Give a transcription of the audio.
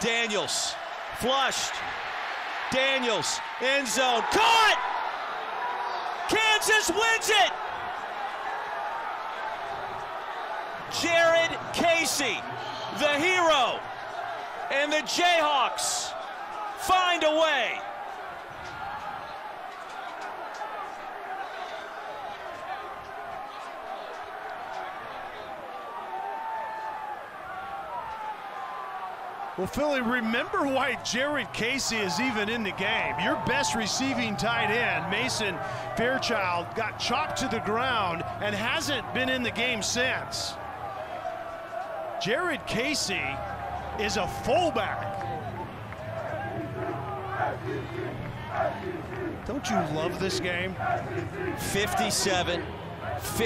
Daniels, flushed. Daniels, end zone, caught! Kansas wins it! Jared Casey, the hero, and the Jayhawks find a way. Well, Philly, remember why Jared Casey is even in the game. Your best receiving tight end, Mason Fairchild, got chopped to the ground and hasn't been in the game since. Jared Casey is a fullback. Don't you love this game? 57